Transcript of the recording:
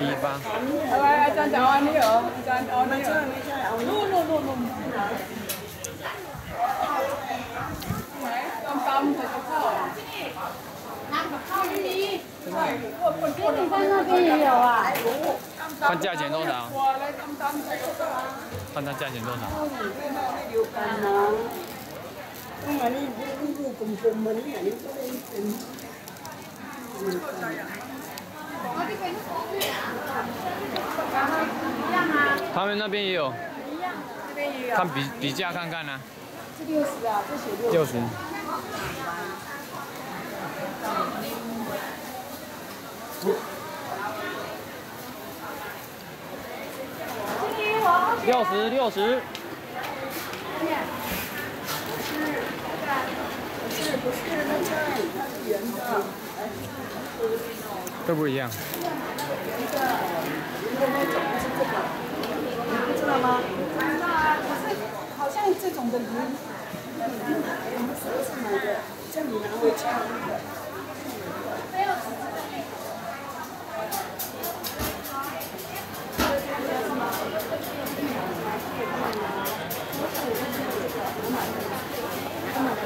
đi ba cho cháu ăn đi hả cho ăn ăn đi hả luôn luôn luôn luôn cầm cầm thật cầm khẩu ăn cầm khẩu đi cái gì con nó bị hiểu à con giá tiền bao nhiêu con giá tiền bao nhiêu 他们那边也有。看比比价看看呢六十六十六十。六十。六十六十。是不是那个都不一样。我难道啊，可是好像这种的鱼，我们主要是买的，像闽南味挑那个，应该是云南的，没有，只是。